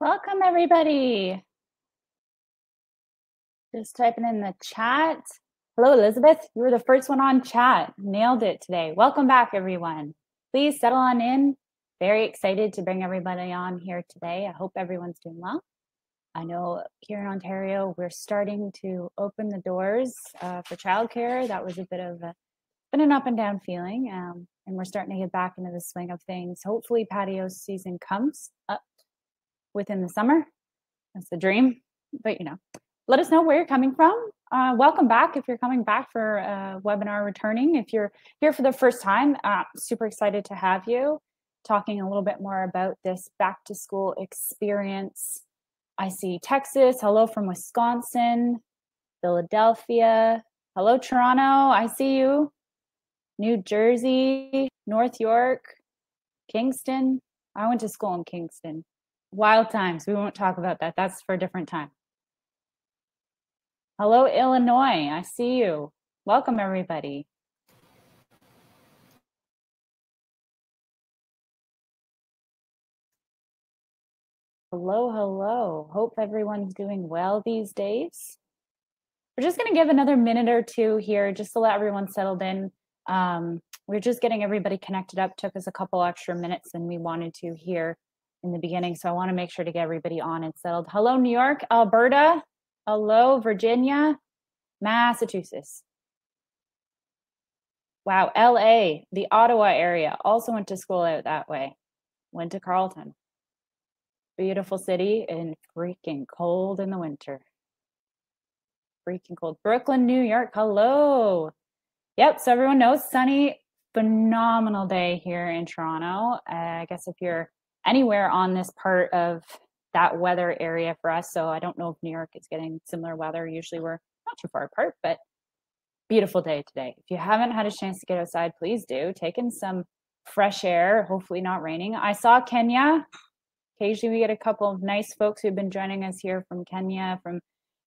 Welcome, everybody. Just typing in the chat. Hello, Elizabeth. You were the first one on chat. Nailed it today. Welcome back, everyone. Please settle on in. Very excited to bring everybody on here today. I hope everyone's doing well. I know here in Ontario, we're starting to open the doors uh, for childcare. That was a bit of a been an up and down feeling, um, and we're starting to get back into the swing of things. Hopefully, patio season comes up within the summer. That's the dream. But you know, let us know where you're coming from. Uh, welcome back if you're coming back for a webinar returning. If you're here for the first time, uh, super excited to have you talking a little bit more about this back to school experience. I see Texas. Hello from Wisconsin, Philadelphia. Hello, Toronto. I see you. New Jersey, North York, Kingston. I went to school in Kingston. Wild times. We won't talk about that. That's for a different time. Hello, Illinois. I see you. Welcome, everybody. Hello, hello. Hope everyone's doing well these days. We're just going to give another minute or two here just to let everyone settled in. Um, we're just getting everybody connected up. Took us a couple extra minutes than we wanted to here in the beginning. So I want to make sure to get everybody on and settled. Hello, New York, Alberta. Hello, Virginia, Massachusetts. Wow, LA, the Ottawa area. Also went to school out that way. Went to Carleton. Beautiful city and freaking cold in the winter. Freaking cold. Brooklyn, New York. Hello. Yep, so everyone knows sunny, phenomenal day here in Toronto. Uh, I guess if you're anywhere on this part of that weather area for us. So I don't know if New York is getting similar weather. Usually we're not too far apart, but beautiful day today. If you haven't had a chance to get outside, please do. Take in some fresh air, hopefully not raining. I saw Kenya. Occasionally we get a couple of nice folks who've been joining us here from Kenya, from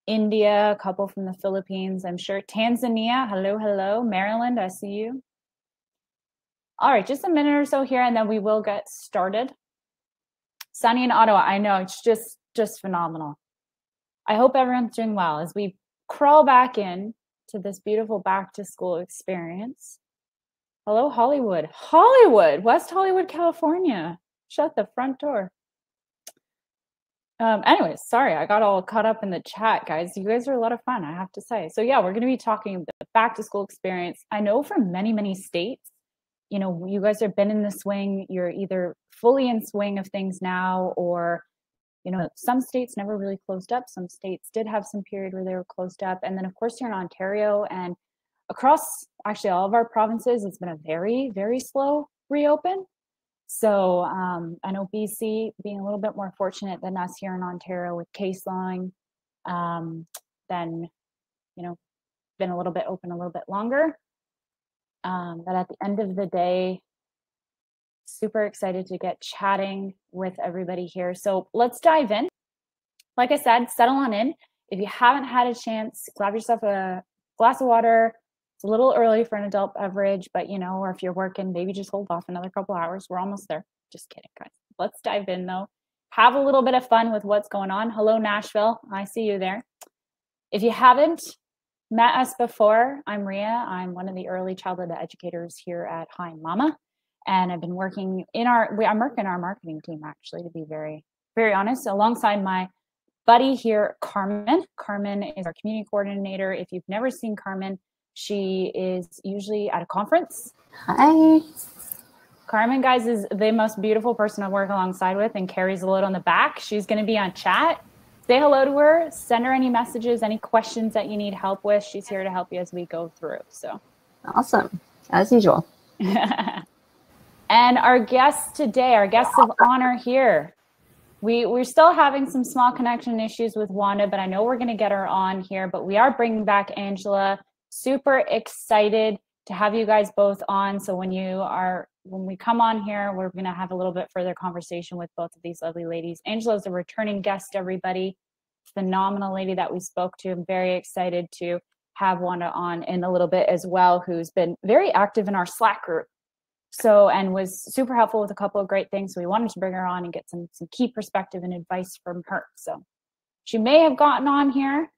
India, a couple from the Philippines, I'm sure. Tanzania, hello, hello. Maryland, I see you. All right, just a minute or so here, and then we will get started. Sunny in Ottawa. I know it's just just phenomenal. I hope everyone's doing well as we crawl back in to this beautiful back to school experience. Hello, Hollywood. Hollywood, West Hollywood, California. Shut the front door. Um, anyways, sorry, I got all caught up in the chat, guys. You guys are a lot of fun, I have to say. So, yeah, we're going to be talking the back to school experience. I know for many, many states, you know, you guys have been in the swing. You're either fully in swing of things now or you know some states never really closed up. Some states did have some period where they were closed up. And then of course here in ontario and across actually all of our provinces it's been a very very slow reopen. So um, i know bc being a little bit more fortunate than us here in ontario with case lawing um, then you know been a little bit open a little bit longer um, but at the end of the day super excited to get chatting with everybody here. So let's dive in. Like I said, settle on in. If you haven't had a chance, grab yourself a glass of water. It's a little early for an adult beverage, but you know, or if you're working, maybe just hold off another couple hours. We're almost there. Just kidding, guys. Let's dive in though. Have a little bit of fun with what's going on. Hello, Nashville. I see you there. If you haven't met us before, I'm Ria. I'm one of the early childhood educators here at HiMama. And I've been working in our I'm working our marketing team actually to be very very honest alongside my buddy here Carmen. Carmen is our community coordinator. If you've never seen Carmen she is usually at a conference. Hi. Carmen guys is the most beautiful person to work alongside with and carries a load on the back. She's going to be on chat say hello to her send her any messages any questions that you need help with she's here to help you as we go through so awesome as usual And our guests today, our guests of honor here, we, we're still having some small connection issues with Wanda, but I know we're going to get her on here. But we are bringing back Angela. Super excited to have you guys both on. So when you are, when we come on here, we're going to have a little bit further conversation with both of these lovely ladies. Angela is a returning guest, everybody. Phenomenal lady that we spoke to. I'm very excited to have Wanda on in a little bit as well, who's been very active in our Slack group So, and was super helpful with a couple of great things. So we wanted to bring her on and get some some key perspective and advice from her. So she may have gotten on here.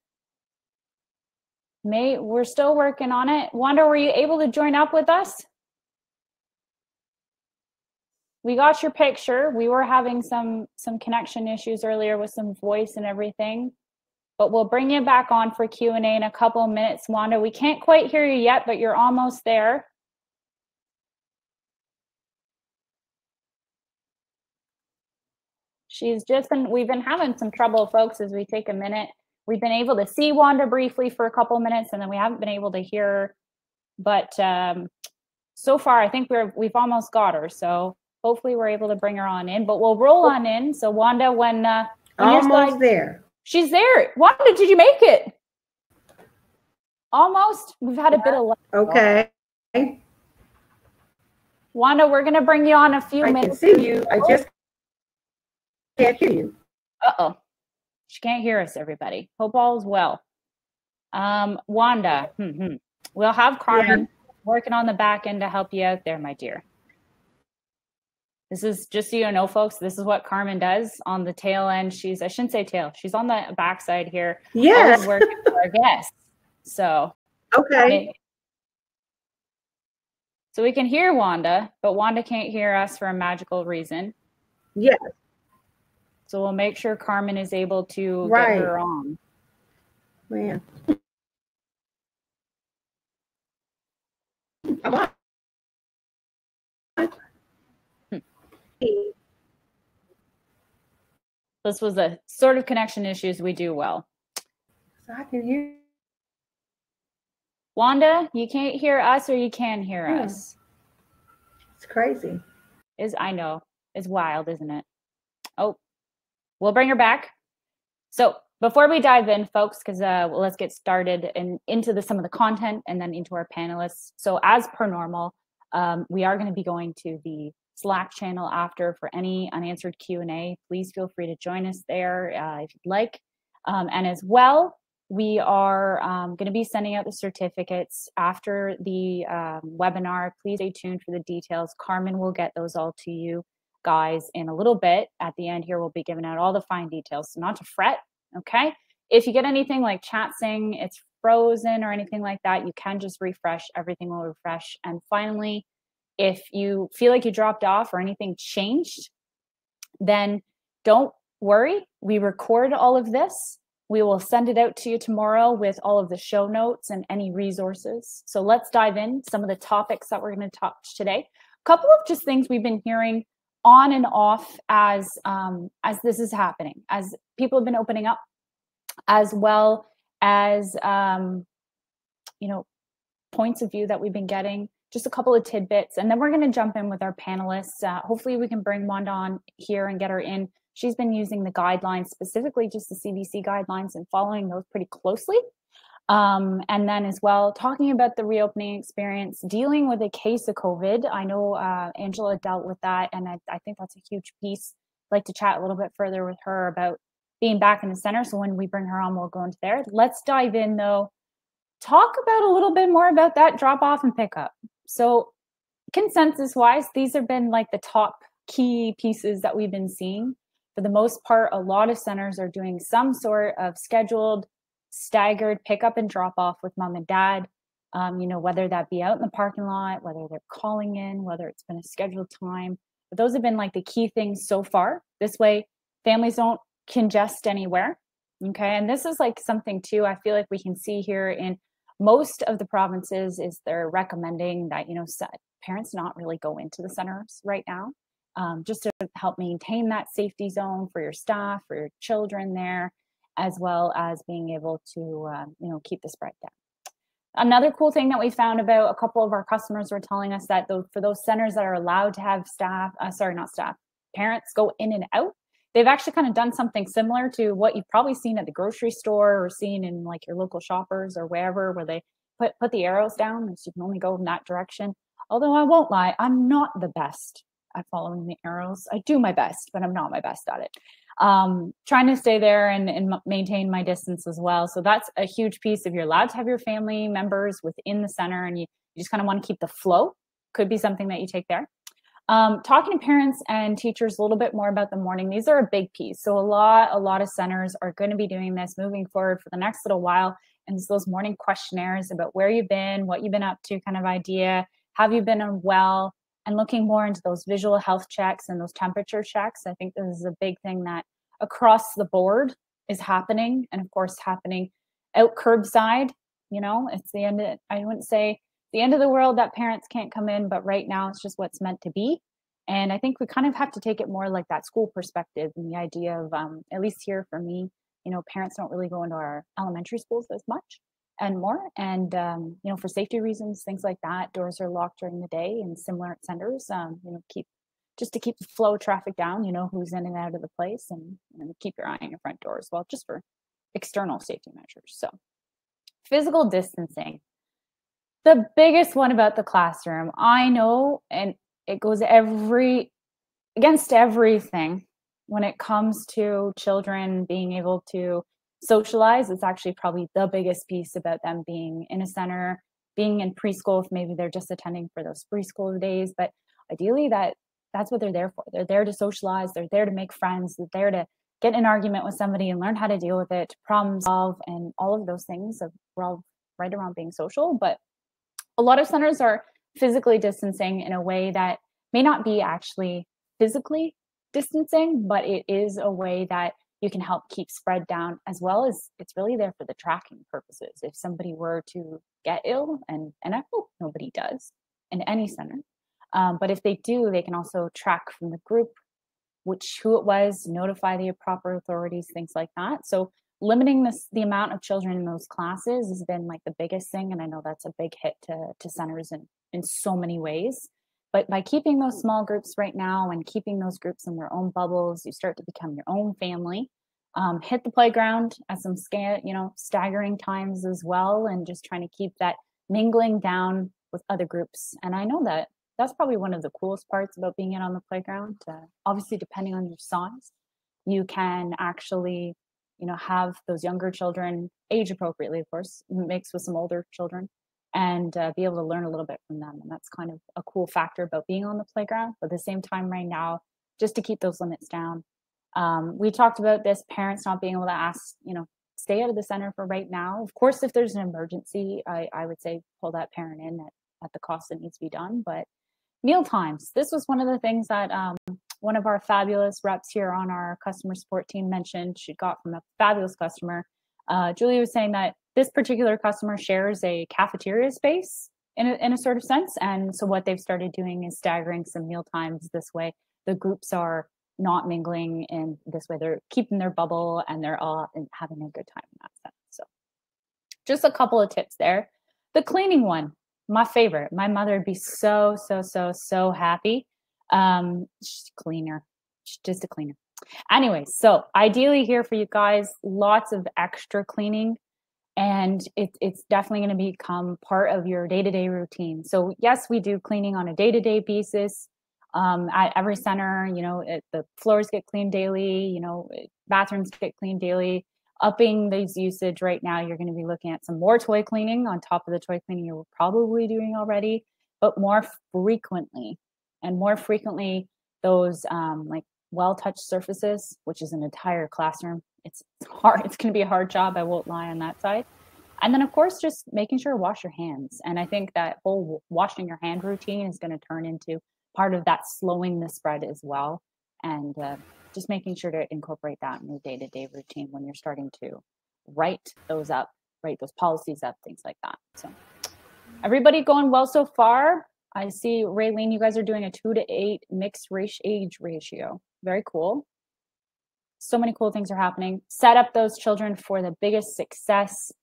May we're still working on it. Wanda, were you able to join up with us? We got your picture. We were having some some connection issues earlier with some voice and everything but we'll bring you back on for Q&A in a couple of minutes. Wanda, we can't quite hear you yet, but you're almost there. She's just been, we've been having some trouble, folks, as we take a minute. We've been able to see Wanda briefly for a couple minutes, and then we haven't been able to hear her. But um, so far, I think we're, we've almost got her. So hopefully we're able to bring her on in, but we'll roll on in. So Wanda, when, uh, when almost there. She's there. Wanda, did you make it? Almost. We've had a bit of luck. Okay. Wanda, we're going to bring you on a few I minutes. can see you. I just can't hear you. Uh oh. She can't hear us, everybody. Hope all is well. Um, Wanda, hmm we'll have Carmen working on the back end to help you out there, my dear. This is just so you know, folks, this is what Carmen does on the tail end. She's, I shouldn't say tail, she's on the backside here. Yes. always working for our guests. So, Okay. so we can hear Wanda, but Wanda can't hear us for a magical reason. Yes. So we'll make sure Carmen is able to Right. get her on. Man. Come on. This was a sort of connection issues we do well. So I can hear. Wanda, you can't hear us or you can hear Yeah. us. It's crazy. Is I know. It's wild, isn't it? Oh, we'll bring her back. So before we dive in, folks, because uh, well, let's get started and into the some of the content and then into our panelists. So as per normal, um, we are going to be going to the Slack channel after for any unanswered Q and A. Please feel free to join us there uh, if you'd like. Um, and as well, we are um, going to be sending out the certificates after the um, webinar. Please stay tuned for the details. Carmen will get those all to you guys in a little bit. At the end here, we'll be giving out all the fine details. So not to fret, okay? If you get anything like chat saying it's frozen or anything like that, you can just refresh. Everything will refresh. And finally, if you feel like you dropped off or anything changed, then don't worry. We record all of this. We will send it out to you tomorrow with all of the show notes and any resources. So let's dive in some of the topics that we're going to touch today. A couple of just things we've been hearing on and off as um, as this is happening, as people have been opening up, as well as um, you know points of view that we've been getting. Just a couple of tidbits, and then we're going to jump in with our panelists. Uh, hopefully, we can bring Wanda on here and get her in. She's been using the guidelines specifically just the cdc guidelines and following those pretty closely. Um, and then as well talking about the reopening experience dealing with a case of covid. I know uh, angela dealt with that and I, I think that's a huge piece. I'd like to chat a little bit further with her about being back in the center so when we bring her on we'll go into there. Let's dive in though. Talk about a little bit more about that drop off and pickup so consensus wise these have been like the top key pieces that we've been seeing for the most part, a lot of centers are doing some sort of scheduled, staggered pickup and drop off with mom and dad. Um, you know, whether that be out in the parking lot, whether they're calling in, whether it's been a scheduled time. But those have been like the key things so far. This way, families don't congest anywhere. Okay. And this is like something too, I feel like we can see here in most of the provinces is they're recommending that, you know, parents not really go into the centers right now um, just to help maintain that safety zone for your staff, for your children there, as well as being able to, uh, you know, keep the spread down. Another cool thing that we found about a couple of our customers were telling us that those, for those centers that are allowed to have staff, uh, sorry, not staff, parents go in and out, they've actually kind of done something similar to what you've probably seen at the grocery store or seen in like your local shoppers or wherever, where they put put the arrows down, so you can only go in that direction. Although I won't lie, I'm not the best at following the arrows. I do my best, but I'm not my best at it. Um, trying to stay there and, and maintain my distance as well. So that's a huge piece. If you're allowed to have your family members within the center and you, you just kind of want to keep the flow could be something that you take there. Um, talking to parents and teachers a little bit more about the morning. These are a big piece. So a lot, a lot of centers are going to be doing this moving forward for the next little while. And those morning questionnaires about where you've been, what you've been up to, kind of idea. Have you been unwell? And looking more into those visual health checks and those temperature checks. I think this is a big thing that across the board is happening, and of course happening out curbside. You know, it's the end. Of, I wouldn't say the end of the world that parents can't come in, but right now it's just what's meant to be. And I think we kind of have to take it more like that school perspective and the idea of, um, at least here for me, you know, parents don't really go into our elementary schools as much and more. And, um, you know, for safety reasons, things like that, doors are locked during the day and similar at centers, um, you know, keep just to keep the flow of traffic down, you know, who's in and out of the place and, and keep your eye on your front door as well, just for external safety measures. So physical distancing the biggest one about the classroom i know and it goes every against everything when it comes to children being able to socialize it's actually probably the biggest piece about them being in a center being in preschool if maybe they're just attending for those preschool days but ideally that that's what they're there for. They're there to socialize they're there to make friends they're there to get an argument with somebody and learn how to deal with it problem solve and all of those things we're all right around being social but a lot of centers are physically distancing in a way that may not be actually physically distancing, but it is a way that you can help keep spread down as well as it's really there for the tracking purposes. If somebody were to get ill, and, and I hope nobody does in any center, um, but if they do, they can also track from the group which who it was, notify the proper authorities, things like that. So limiting this the amount of children in those classes has been like the biggest thing and i know that's a big hit to, to centers in, in so many ways. But by keeping those small groups right now and keeping those groups in their own bubbles you start to become your own family. Um, hit the playground at some scale you know staggering times as well and just trying to keep that mingling down with other groups. And i know that that's probably one of the coolest parts about being in on the playground uh, obviously depending on your size you can actually you know have those younger children age appropriately of course mix with some older children and uh, be able to learn a little bit from them and that's kind of a cool factor about being on the playground but at the same time right now just to keep those limits down. Um, we talked about this parents not being able to ask you know stay out of the center for right now. Of course if there's an emergency i, I would say pull that parent in at, at the cost that needs to be done but meal times this was one of the things that um, one of our fabulous reps here on our customer support team mentioned she got from a fabulous customer. Uh, Julie was saying that this particular customer shares a cafeteria space in a, in a sort of sense. And so what they've started doing is staggering some meal times this way. The groups are not mingling in this way. They're keeping their bubble and they're all having a good time in that sense. So just a couple of tips there. The cleaning one, my favorite. My mother would be so, so, so, so happy um, cleaner, just a cleaner. Anyway, so ideally here for you guys, lots of extra cleaning. And it, it's definitely going to become part of your day-to-day routine. So yes we do cleaning on a day-to-day basis um, at every center you know it, the floors get cleaned daily you know bathrooms get cleaned daily. Upping these usage right now you're going to be looking at some more toy cleaning on top of the toy cleaning you're probably doing already but more frequently and more frequently those um, like well-touched surfaces, which is an entire classroom. It's hard. It's going to be a hard job. I won't lie on that side. And then, of course, just making sure to wash your hands. And I think that whole washing your hand routine is going to turn into part of that slowing the spread as well. And uh, just making sure to incorporate that in your day to day routine when you're starting to write those up, write those policies up, things like that. So, everybody going well so far? I see, Raylene, you guys are doing a two to eight mixed race age ratio. Very cool. So many cool things are happening. Set up those children for the biggest success.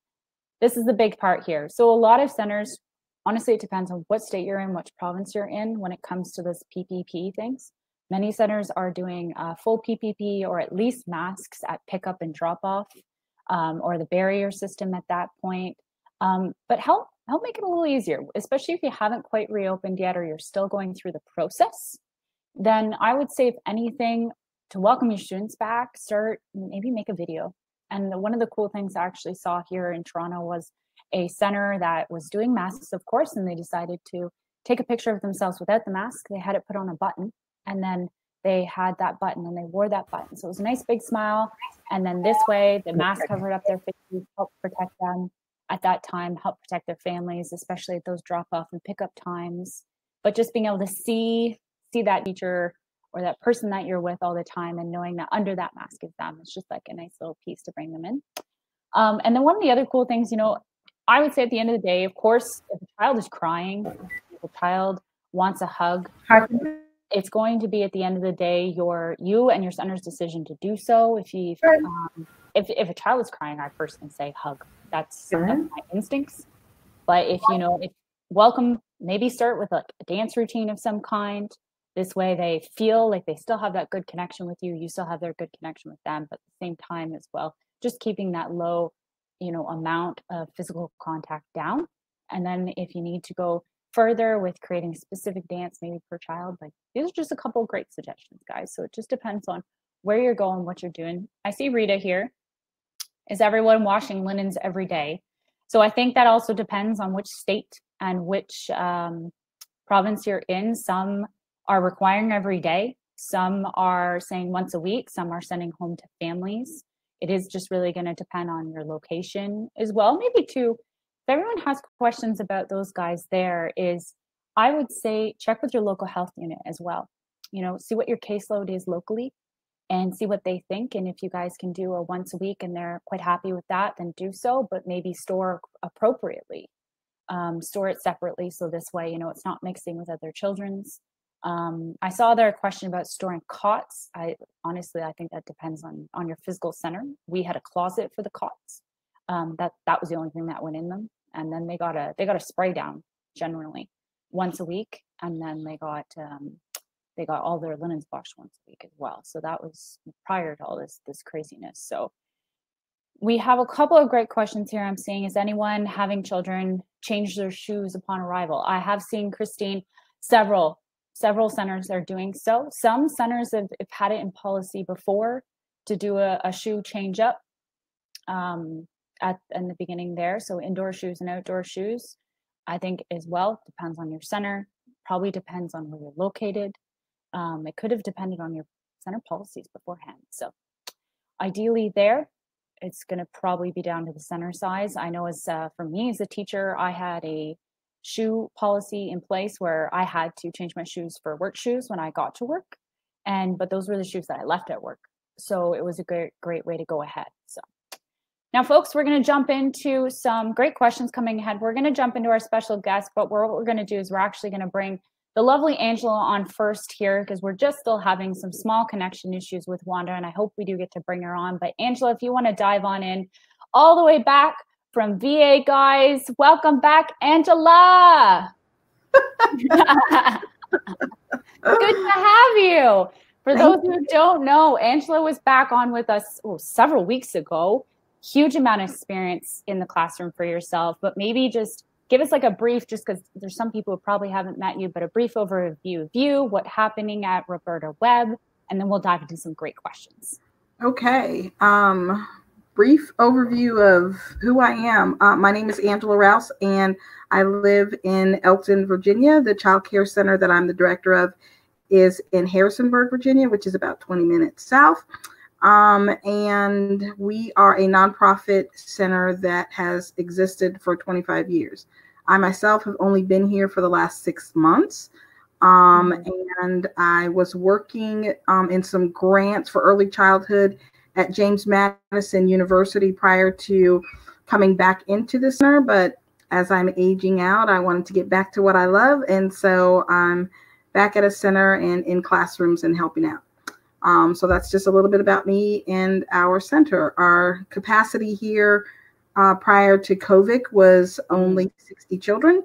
This is the big part here. So a lot of centers, honestly, it depends on what state you're in, which province you're in when it comes to this PPP things. Many centers are doing uh, full PPP or at least masks at pickup and drop off um, or the barrier system at that point. Um, but help help make it a little easier, especially if you haven't quite reopened yet or you're still going through the process. Then I would say, if anything, to welcome your students back, start maybe make a video. And one of the cool things I actually saw here in Toronto was a center that was doing masks, of course, and they decided to take a picture of themselves without the mask. They had it put on a button, and then they had that button and they wore that button. So it was a nice big smile. And then this way, the mask covered up their faces, helped protect them at that time, help protect their families, especially at those drop off and pickup times. But just being able to see see that teacher or that person that you're with all the time and knowing that under that mask is them, it's just like a nice little piece to bring them in. Um, and then one of the other cool things, you know, I would say at the end of the day, of course, if a child is crying, if a child wants a hug, it's going to be at the end of the day your you and your center's decision to do so. If you um, if if a child is crying, I personally say hug. That's, that's my instincts. But if you know, if welcome, maybe start with like a dance routine of some kind. This way, they feel like they still have that good connection with you. You still have their good connection with them, but at the same time as well, just keeping that low, you know, amount of physical contact down. And then if you need to go further with creating specific dance maybe per child like these are just a couple great suggestions guys so it just depends on where you're going what you're doing i see rita here is everyone washing linens every day. So i think that also depends on which state and which um, province you're in. Some are requiring every day. Some are saying once a week. Some are sending home to families. It is just really going to depend on your location as well. Maybe too if everyone has questions about those guys there is i would say check with your local health unit as well. You know see what your caseload is locally and see what they think and if you guys can do a once a week and they're quite happy with that then do so but maybe store appropriately. Um, store it separately so this way you know it's not mixing with other children's. Um, i saw there a question about storing cots. I honestly i think that depends on on your physical center. We had a closet for the cots. Um, that that was the only thing that went in them. And then they got a they got a spray down generally once a week, and then they got um, they got all their linens washed once a week as well. So that was prior to all this this craziness. So we have a couple of great questions here. I'm seeing is anyone having children change their shoes upon arrival? I have seen Christine several several centers are doing so. Some centers have, have had it in policy before to do a, a shoe change up. Um, at in the beginning there. So indoor shoes and outdoor shoes, I think as well depends on your center. Probably depends on where you're located. Um, it could have depended on your center policies beforehand. So ideally there, it's going to probably be down to the center size. I know as uh, for me as a teacher, I had a shoe policy in place where I had to change my shoes for work shoes when I got to work. And but those were the shoes that I left at work. So it was a great great way to go ahead. So now, folks, we're going to jump into some great questions coming ahead. We're going to jump into our special guest, but what we're going to do is we're actually going to bring the lovely Angela on first here because we're just still having some small connection issues with Wanda, and I hope we do get to bring her on. But Angela, if you want to dive on in all the way back from VA, guys, welcome back, Angela. Good to have you. For those who don't know, Angela was back on with us oh, several weeks ago huge amount of experience in the classroom for yourself, but maybe just give us like a brief, just because there's some people who probably haven't met you, but a brief overview of you, what happening at Roberta Webb, and then we'll dive into some great questions. Okay. Um, brief overview of who I am. Uh, my name is Angela Rouse, and I live in Elkton, Virginia. The child care center that I'm the director of is in Harrisonburg, Virginia, which is about 20 minutes south. Um, and we are a nonprofit center that has existed for 25 years. I myself have only been here for the last six months. Um, mm-hmm. and I was working um, in some grants for early childhood at James Madison University prior to coming back into the center. But as I'm aging out, I wanted to get back to what I love. And so I'm back at a center and in classrooms and helping out. Um, so that's just a little bit about me and our center. Our capacity here uh, prior to COVID was only 60 children,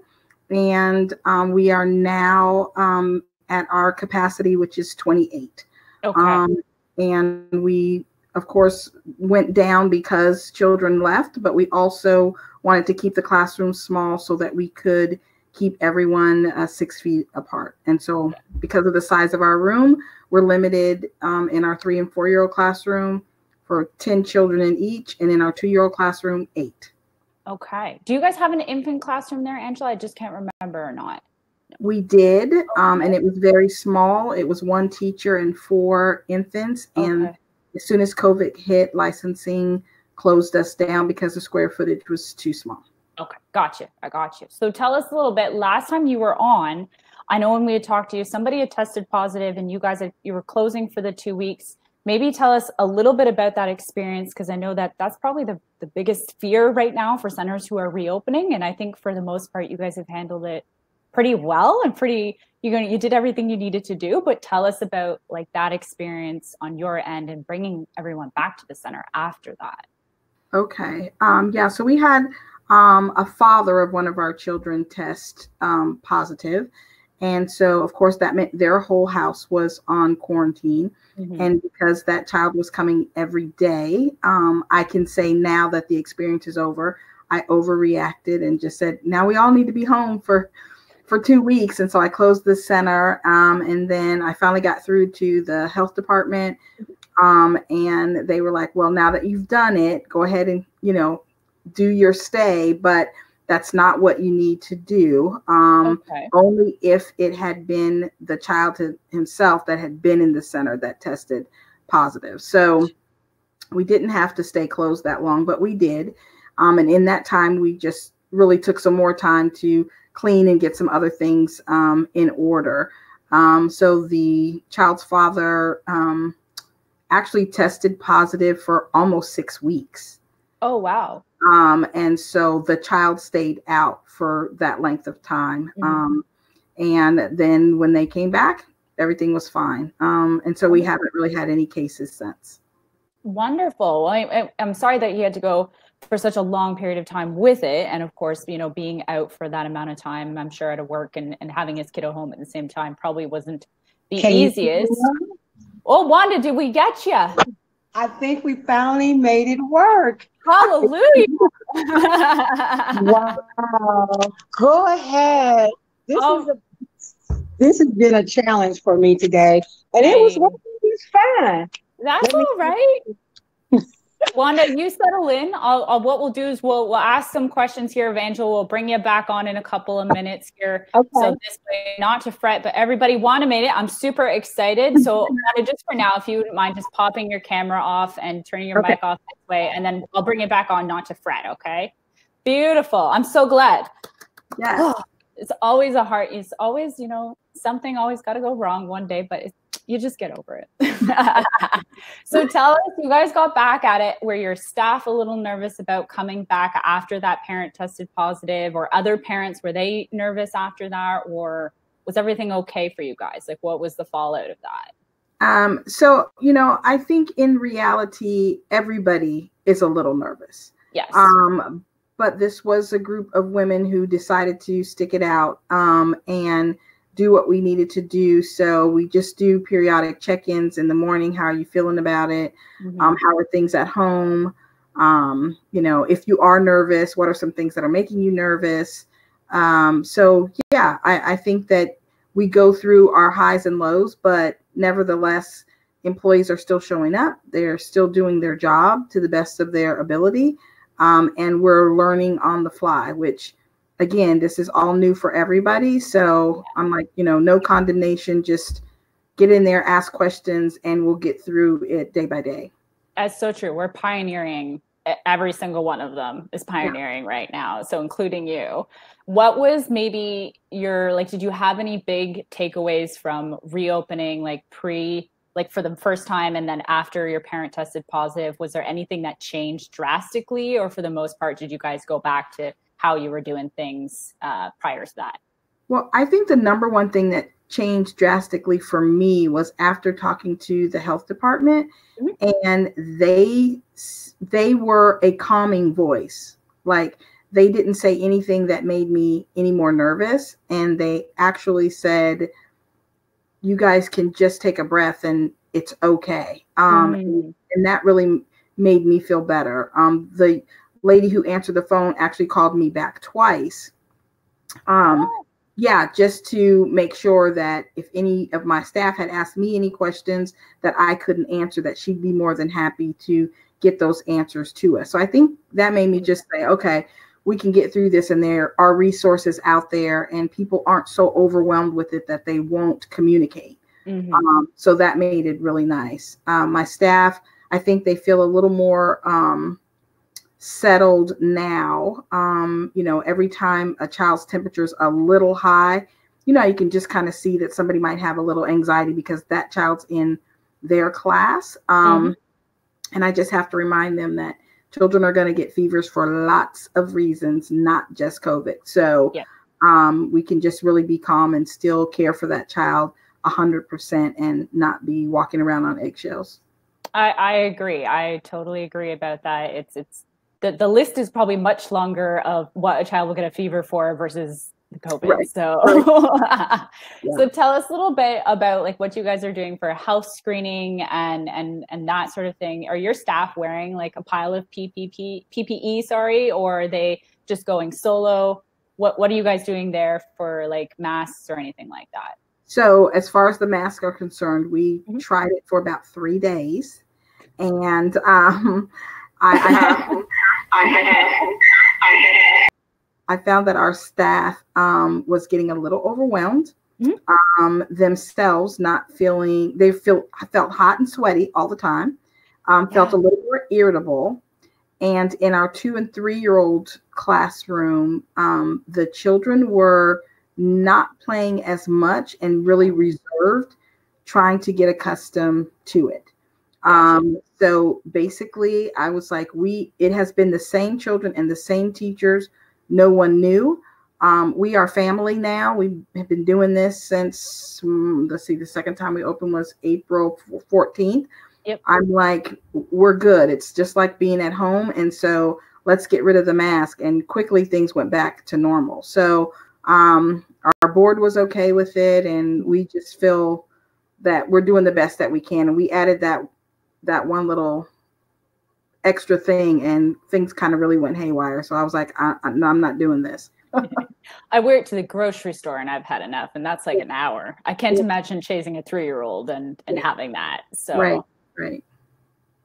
and um, we are now um, at our capacity, which is 28. Okay. Um, and we, of course, went down because children left, but we also wanted to keep the classrooms small so that we could keep everyone uh, six feet apart. And so, because of the size of our room, we're limited um, in our three and four year old classroom for 10 children in each, and in our two year old classroom, eight. Okay. Do you guys have an infant classroom there, Angela? I just can't remember or not. We did, um, and it was very small. It was one teacher and four infants. And Okay. as soon as COVID hit, licensing closed us down because the square footage was too small. Okay, gotcha. I got you. So tell us a little bit. Last time you were on, I know when we had talked to you, somebody had tested positive, and you guys had, you were closing for the two weeks. Maybe tell us a little bit about that experience because I know that that's probably the, the biggest fear right now for centers who are reopening. And I think for the most part, you guys have handled it pretty well and pretty you're going you did everything you needed to do. But tell us about like that experience on your end and bringing everyone back to the center after that. Okay. Um, yeah. So we had um, a father of one of our children test um, positive, and so of course that meant their whole house was on quarantine. Mhm. And because that child was coming every day, um, I can say now that the experience is over, I overreacted and just said, now we all need to be home for for two weeks. And so I closed the center, um, and then I finally got through to the health department, um, and they were like, well, now that you've done it, go ahead and you know do your stay, but that's not what you need to do. Um, okay. only if it had been the child himself that had been in the center that tested positive. So we didn't have to stay closed that long, but we did. Um, and in that time, we just really took some more time to clean and get some other things um, in order. Um, so the child's father um, actually tested positive for almost six weeks. Oh wow. Um, and so the child stayed out for that length of time. Mhm. Um, and then when they came back, everything was fine. Um, and so we haven't really had any cases since. Wonderful. I, I, I'm sorry that you had to go for such a long period of time with it. And of course, you know, being out for that amount of time, I'm sure at a work and, and having his kiddo home at the same time probably wasn't the Can easiest. Oh, Wanda, did we get you? I think we finally made it work. Hallelujah. Wow. Go ahead. This Oh. is a this has been a challenge for me today. And it was working just fine. That's Let all right. Wanda, you settle in. I'll, I'll, what we'll do is we'll, we'll ask some questions here of Angela. We'll bring you back on in a couple of minutes here. Okay. So this way, not to fret, but everybody Wanda made it. I'm super excited. So Wanda, just for now, if you wouldn't mind just popping your camera off and turning your Okay. mic off this way, and then I'll bring it back on, not to fret. Okay. Beautiful. I'm so glad. Yes. It's always a heart. It's always, you know, something always got to go wrong one day, but it, you just get over it. so tell us, you guys got back at it. Were your staff a little nervous about coming back after that parent tested positive, or other parents were they nervous after that, or was everything okay for you guys? Like, what was the fallout of that? Um, so, you know, I think in reality, everybody is a little nervous. Yes. Um, but this was a group of women who decided to stick it out um, and do what we needed to do. So we just do periodic check-ins in the morning. How are you feeling about it? Mhm. Um, how are things at home? Um, you know, if you are nervous, what are some things that are making you nervous? Um, so yeah, I, I think that we go through our highs and lows, but nevertheless, employees are still showing up. They're still doing their job to the best of their ability. Um, and we're learning on the fly, which again, this is all new for everybody. So I'm like, you know, no condemnation, just get in there, ask questions, and we'll get through it day by day. That's so true. We're pioneering. Every single one of them is pioneering right now. So including you. What was maybe your like? Did you have any big takeaways from reopening, like pre, like for the first time, and then after your parent tested positive? Was there anything that changed drastically, or for the most part, did you guys go back to how you were doing things uh, prior to that? Well, I think the number one thing that changed drastically for me was after talking to the health department and they they were a calming voice. Like they didn't say anything that made me any more nervous and they actually said you guys can just take a breath and it's okay. Um Mm. and that really made me feel better. Um the lady who answered the phone actually called me back twice. Um Oh, yeah, just to make sure that if any of my staff had asked me any questions that I couldn't answer, that she'd be more than happy to get those answers to us. So I think that made me just say, okay, we can get through this and there are resources out there and people aren't so overwhelmed with it that they won't communicate Mhm. um, so that made it really nice um, my staff i think they feel a little more um, settled now um, you know every time a child's temperature is a little high you know you can just kind of see that somebody might have a little anxiety because that child's in their class um, and i just have to remind them that children are going to get fevers for lots of reasons not just covid so Yeah. um, we can just really be calm and still care for that child 100% and not be walking around on eggshells I, I agree. I totally agree about that. It's it's the, the list is probably much longer of what a child will get a fever for versus the COVID. Right. So so tell us a little bit about like what you guys are doing for health screening and and and that sort of thing. Are your staff wearing like a pile of PPP PPE, sorry, or are they just going solo? What what are you guys doing there for like masks or anything like that? So, as far as the masks are concerned, we Mhm. tried it for about three days, and um, I, I, have, I found that our staff um, was getting a little overwhelmed Mhm. um, themselves, not feeling they feel felt hot and sweaty all the time, um, felt a little more irritable. And in our two and three year old classroom, um, the children were not playing as much and really reserved, trying to get accustomed to it. Um, so basically, I was like, we, it has been the same children and the same teachers. No one knew. Um, we are family now. We have been doing this since, mm, let's see, the second time we opened was April 14th. Yep. I'm like, we're good. It's just like being at home. And so let's get rid of the mask. And quickly things went back to normal. So um, our board was okay with it. And we just feel that we're doing the best that we can. And we added that that one little extra thing and things kind of really went haywire. So I was like, I, I, no, I'm not doing this. I wear it to the grocery store and I've had enough, and that's like an hour. I can't Yeah. imagine chasing a three year old and and Yeah. having that. So Right. Right.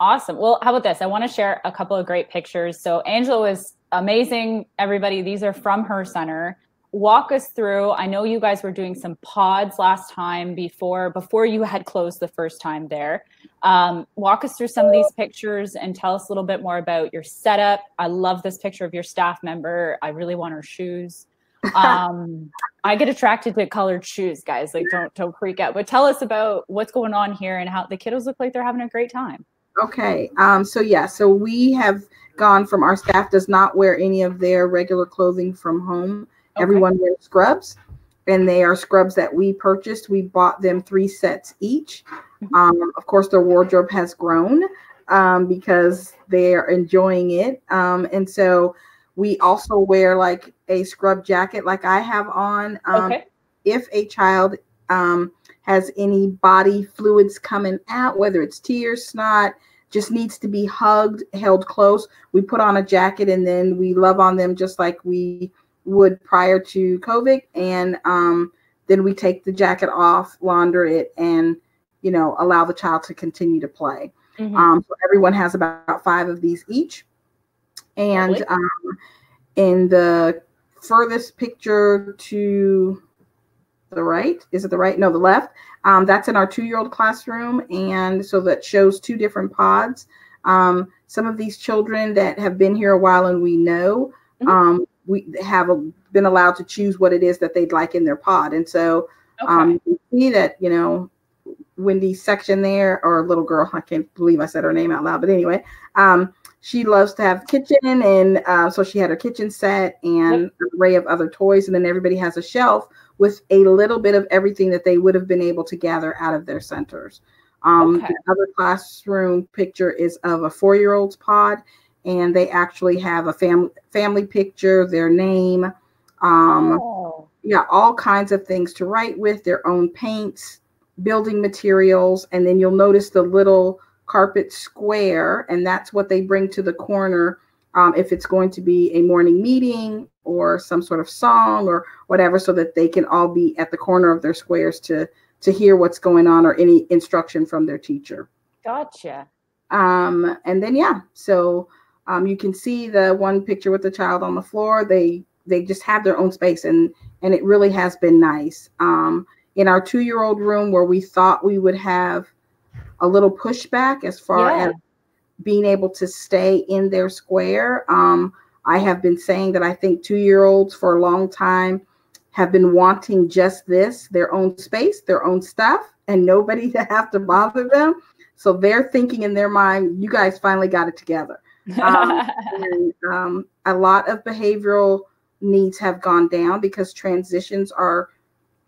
awesome. Well, how about this? I want to share a couple of great pictures. So Angela was amazing. Everybody, these are from her center. Walk us through. I know you guys were doing some pods last time before before you had closed the first time there. Um, walk us through some of these pictures and tell us a little bit more about your setup. I love this picture of your staff member. I really want her shoes. Um, I get attracted to colored shoes, guys. Like, don't don't freak out. But tell us about what's going on here and how the kiddos look like they're having a great time. Okay. Um, so yeah, so we have gone from our staff does not wear any of their regular clothing from home. Okay. Everyone wears scrubs, and they are scrubs that we purchased. We bought them three sets each. Mhm. Um, of course, their wardrobe has grown um, because they are enjoying it, um, and so we also wear like a scrub jacket, like I have on. Um, Okay. if a child um, has any body fluids coming out, whether it's tears, snot, just needs to be hugged, held close, we put on a jacket and then we love on them just like we would prior to COVID. And um, then we take the jacket off, launder it, and you know allow the child to continue to play. Mhm. Um, so everyone has about five of these each. And um, in the furthest picture to the right, is it the right? No, the left. Um, that's in our two-year-old classroom, and so that shows two different pods. Um, some of these children that have been here a while and we know, Mhm. um, we have a, been allowed to choose what it is that they'd like in their pod, and so okay. um, you see that, you know, Wendy's section there, or little girl, I can't believe I said her name out loud, but anyway, um, she loves to have kitchen, and uh, so she had her kitchen set and an array of other toys, and then everybody has a shelf with a little bit of everything that they would have been able to gather out of their centers. Um, Okay. The other classroom picture is of a four-year-old's pod, and they actually have a family family picture, their name. Um, oh. yeah, all kinds of things to write with, their own paints, building materials, and then you'll notice the little carpet square, and that's what they bring to the corner um, if it's going to be a morning meeting or some sort of song or whatever, so that they can all be at the corner of their squares to to hear what's going on or any instruction from their teacher. Gotcha. Um, and then yeah, so um, you can see the one picture with the child on the floor. They they just have their own space, and and it really has been nice. Um, in our two year old room, where we thought we would have a little pushback as far Yeah. as being able to stay in their square. Um, I have been saying that I think two year olds for a long time have been wanting just this their own space, their own stuff, and nobody to have to bother them. So they're thinking in their mind, you guys finally got it together. Um, and um, a lot of behavioral needs have gone down because transitions are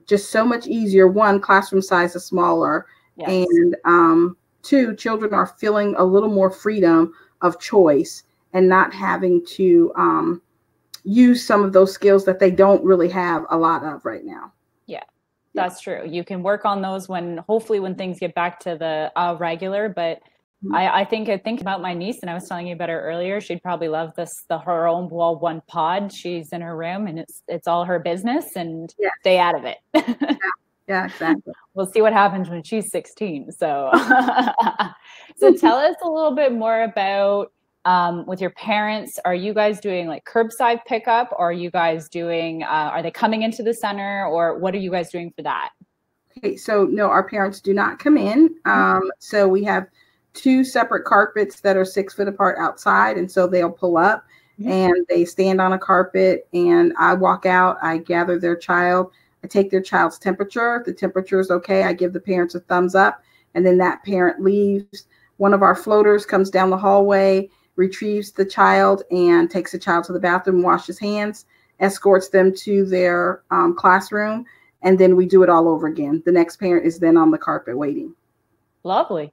just so much easier. One, classroom size is smaller, Yes. and um, two, children are feeling a little more freedom of choice and not having to um, use some of those skills that they don't really have a lot of right now. Yeah, that's true. You can work on those when hopefully when things get back to the uh, regular. But. I, I think I think about my niece, and I was telling you about her earlier. She'd probably love this the her own wall one pod. She's in her room, and it's it's all her business, and Yes. stay out of it. Yeah, exactly. we'll see what happens when she's 16 so so tell us a little bit more about um, with your parents are you guys doing like curbside pickup or are you guys doing uh, are they coming into the center or what are you guys doing for that Okay, so no, our parents do not come in. Um, so we have two separate carpets that are six foot apart outside, and so they'll pull up Mhm. and they stand on a carpet, and I walk out. I gather their child. I take their child's temperature. If the temperature is okay, I give the parents a thumbs up, and then that parent leaves. One of our floaters comes down the hallway, retrieves the child, and takes the child to the bathroom, washes hands, escorts them to their um, classroom and then we do it all over again. The next parent is then on the carpet waiting. lovely.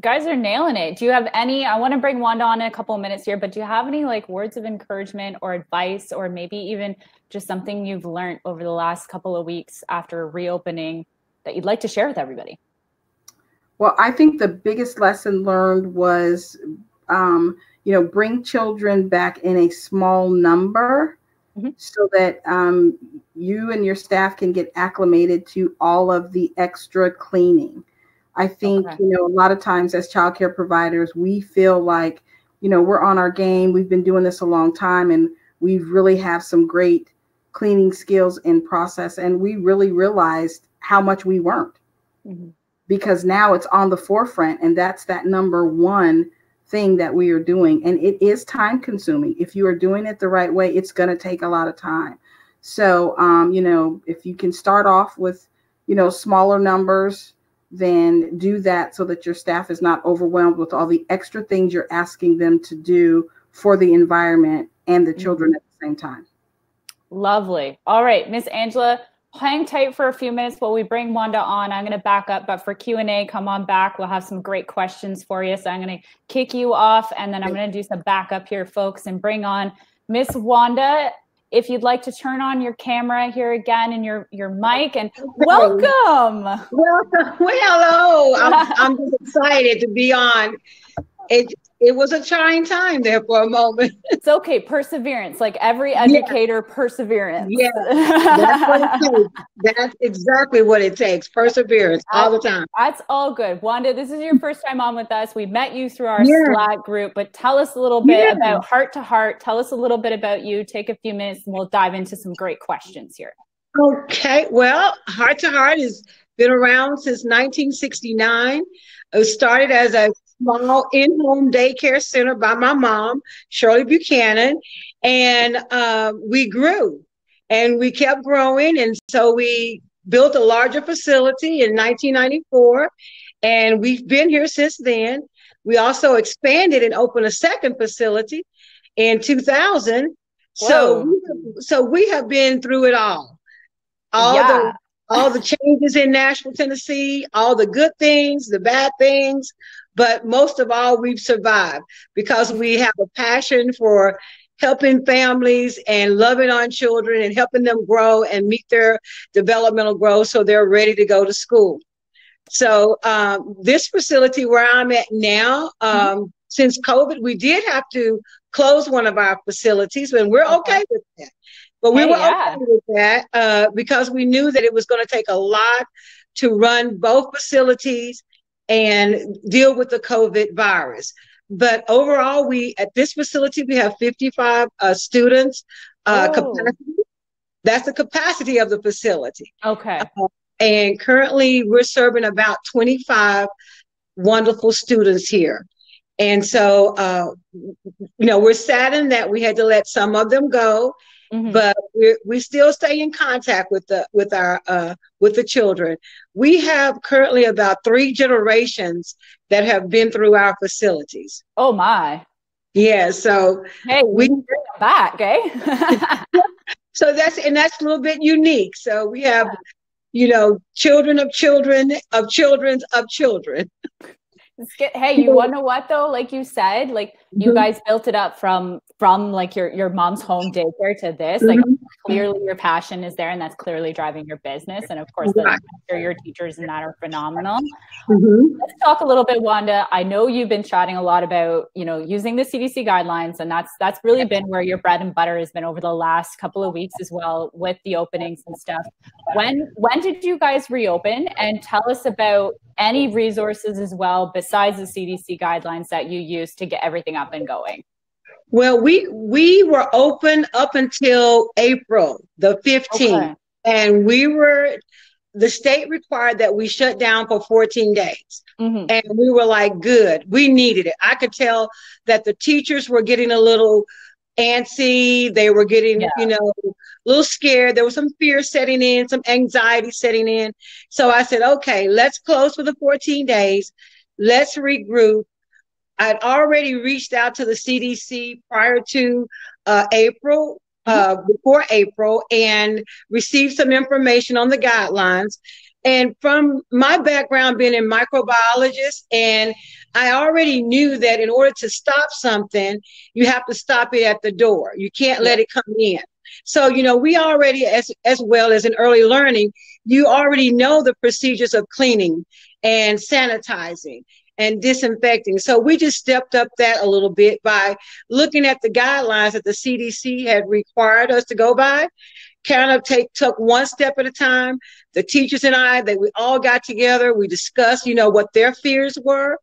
Guys are nailing it do you have any i want to bring wanda on in a couple of minutes here but do you have any like words of encouragement or advice or maybe even just something you've learned over the last couple of weeks after reopening that you'd like to share with everybody Well, I think the biggest lesson learned was, um, you know, bring children back in a small number Mhm. so that um, you and your staff can get acclimated to all of the extra cleaning. I think, Okay. you know, a lot of times as childcare providers, we feel like, you know, we're on our game. We've been doing this a long time and we really have some great cleaning skills and process. And we really realized how much we weren't Mhm. because now it's on the forefront and that's that number one thing that we are doing and it is time consuming if you are doing it the right way it's going to take a lot of time so um, you know if you can start off with you know smaller numbers then do that so that your staff is not overwhelmed with all the extra things you're asking them to do for the environment and the children mm-hmm. at the same time Lovely. All right, Miss Angela, hang tight for a few minutes while we bring Wanda on. I'm going to back up, but for Q&A, come on back. We'll have some great questions for you. So I'm going to kick you off and then I'm going to do some backup here, folks, and bring on Miss Wanda. If you'd like to turn on your camera here again and your, your mic and welcome. Well, well, hello. I'm, I'm just excited to be on. It it was a trying time there for a moment. It's okay. Perseverance, like every educator, perseverance. Yeah, That's what it takes. That's exactly what it takes. Perseverance all the time. That's all good. Wanda, this is your first time on with us. We met you through our Yeah. Slack group, but tell us a little bit Yeah. about heart to heart. Tell us a little bit about you. Take a few minutes and we'll dive into some great questions here. Okay, well, Heart to Heart has been around since 1969. It started as a small in-home daycare center by my mom, Shirley Buchanan, and uh, we grew and we kept growing, and so we built a larger facility in 1994, and we've been here since then. We also expanded and opened a second facility in 2000. So, Whoa. we have- so we have been through it all. All yeah. the all the changes in Nashville, Tennessee, all the good things, the bad things, but most of all, we've survived because we have a passion for helping families and loving on children and helping them grow and meet their developmental growth so they're ready to go to school. So um, this facility where I'm at now, um, since COVID, we did have to close one of our facilities, and we're Okay. okay with that. But we Hey, were yeah. okay with that uh, because we knew that it was going to take a lot to run both facilities and deal with the COVID virus. but overall, we at this facility we have 55 uh, students. Uh, Oh. capacity. That's the capacity of the facility. Okay. And currently, we're serving about 25 wonderful students here. And so, uh, you know, we're saddened that we had to let some of them go, Mhm. but we we still stay in contact with the with our uh, with the children. We have currently about three generations that have been through our facilities. oh my. Yeah, so Hey, we we bring them back, eh? so that's and that's a little bit unique. So we have, you know, children of children of children's of children. Get- hey, you want to know what though? Like you said, like you Mhm. guys built it up from from like your your mom's home daycare to this. Like Mhm. clearly your passion is there, and that's clearly driving your business. And of course, the, Right. I'm sure your teachers and that are phenomenal. Mhm. Let's talk a little bit, Wanda. I know you've been chatting a lot about you know using the CDC guidelines, and that's that's really been where your bread and butter has been over the last couple of weeks as well with the openings and stuff. When when did you guys reopen? And tell us about any resources as well besides the CDC guidelines that you use to get everything up and going. Well, we we were open up until April the 15th. Okay. And we were the state required that we shut down for 14 days. Mhm. And we were like, good, we needed it. I could tell that the teachers were getting a little antsy. They were getting, Yeah. you know, a little scared. There was some fear setting in, some anxiety setting in. So I said, okay, let's close for the 14 days. Let's regroup. I'd already reached out to the CDC prior to uh, April, uh, before April, and received some information on the guidelines. And from my background being a microbiologist, and I already knew that in order to stop something, you have to stop it at the door. You can't let it come in. So, you know, we already, as, as well as in early learning, you already know the procedures of cleaning and sanitizing and disinfecting. So we just stepped up that a little bit by looking at the guidelines that the CDC had required us to go by. Kind of take took one step at a time. The teachers and I, that we all got together. We discussed, you know, what their fears were.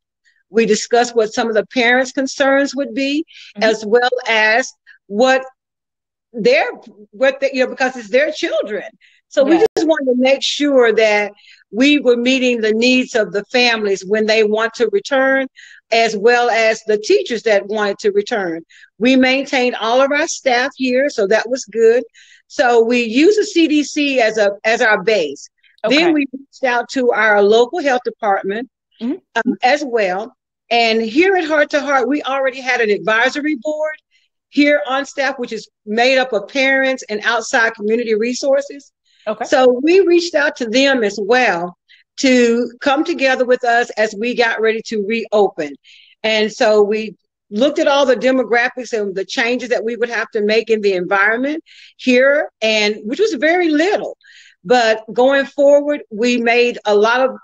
We discussed what some of the parents' concerns would be, Mhm. as well as what their what they, you know because it's their children. So we just wanted to make sure that we were meeting the needs of the families when they want to return, as well as the teachers that wanted to return. We maintained all of our staff here, so that was good. So we use the CDC as a as our base. Okay. Then we reached out to our local health department Mhm. um, as well. And here at Heart to Heart, we already had an advisory board here on staff, which is made up of parents and outside community resources. okay. So we reached out to them as well to come together with us as we got ready to reopen. And so we looked at all the demographics and the changes that we would have to make in the environment here, and which was very little. But going forward, we made a lot of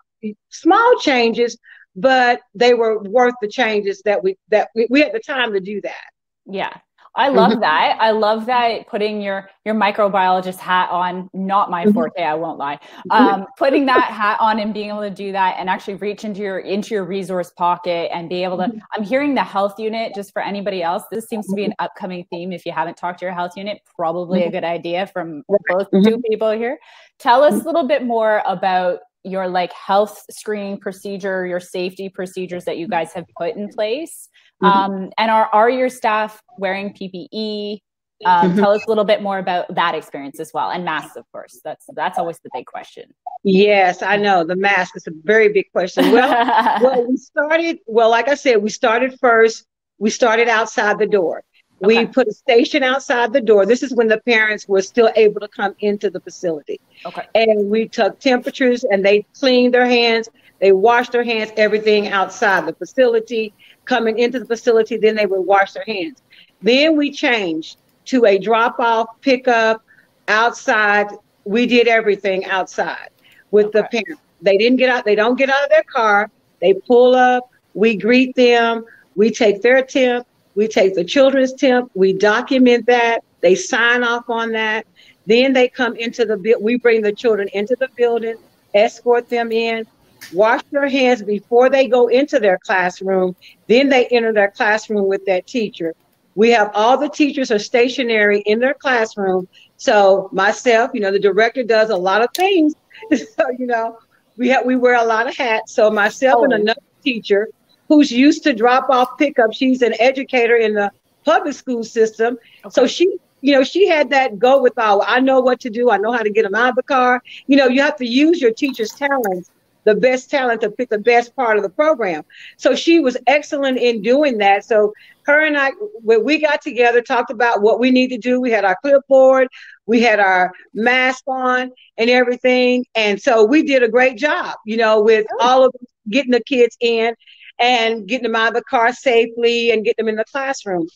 small changes, but they were worth the changes that we that we, we had the time to do that. Yeah. I love Mhm. that. I love that putting your your microbiologist hat on, not my Mhm. forte, I won't lie. Um, putting that hat on and being able to do that and actually reach into your into your resource pocket and be able to. I'm hearing the health unit just for anybody else. This seems to be an upcoming theme. If you haven't talked to your health unit, probably a good idea from both two people here. Tell us a little bit more about your like health screening procedure, your safety procedures that you guys have put in place. Mhm. Um, and are, are your staff wearing PPE? Um, Mhm. Tell us a little bit more about that experience as well, and masks, of course. That's that's always the big question. Yes, I know the mask is a very big question. Well, well, we started, well, like I said, we started first, we started outside the door. We put a station outside the door. This is when the parents were still able to come into the facility. okay. And we took temperatures and they cleaned their hands, they washed their hands, everything outside the facility. Coming into the facility, then they would wash their hands. Then we changed to a drop off, pickup outside. We did everything outside with the parents. They didn't get out, they don't get out of their car. They pull up, we greet them, we take their temp, we take the children's temp, we document that, they sign off on that. Then they come into the building, we bring the children into the building, escort them in. wash their hands before they go into their classroom. Then they enter their classroom with that teacher. We have all the teachers are stationary in their classroom. So myself, you know, the director does a lot of things. so, you know, we have we wear a lot of hats. So myself oh. and another teacher who's used to drop off pickup, she's an educator in the public school system. Okay. So she you know, she had that go with all, I know what to do. I know how to get them out of the car. You know, you have to use your teacher's talents, the best talent to pick the best part of the program. So she was excellent in doing that. So her and I, when we got together, talked about what we need to do. We had our clipboard, we had our mask on and everything. And so we did a great job, you know, with oh. all of getting the kids in and getting them out of the car safely and get them in the classroom.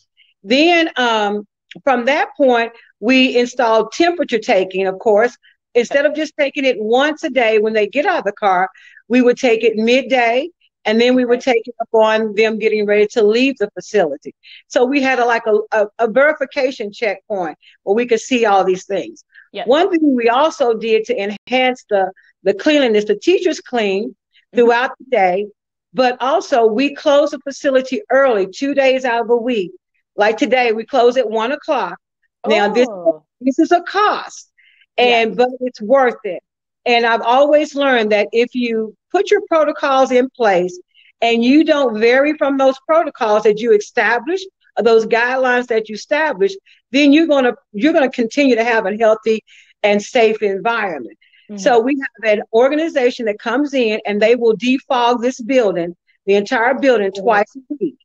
Then um, from that point, we installed temperature taking, of course. Instead of just taking it once a day when they get out of the car, we would take it midday and then we would take it upon them getting ready to leave the facility. So we had a, like a, a, a verification checkpoint where we could see all these things. Yep. One thing we also did to enhance the, the cleanliness, the teachers clean mm-hmm. throughout the day, but also we close the facility early, two days out of a week, like today, we close at one o'clock. Now this oh. this is a cost, and but it's worth it. And I've always learned that if you put your protocols in place and you don't vary from those protocols that you establish, those guidelines that you establish, then you're gonna you're gonna continue to have a healthy and safe environment. Mm-hmm. So we have an organization that comes in and they will defog this building, the entire building, mm-hmm. twice a week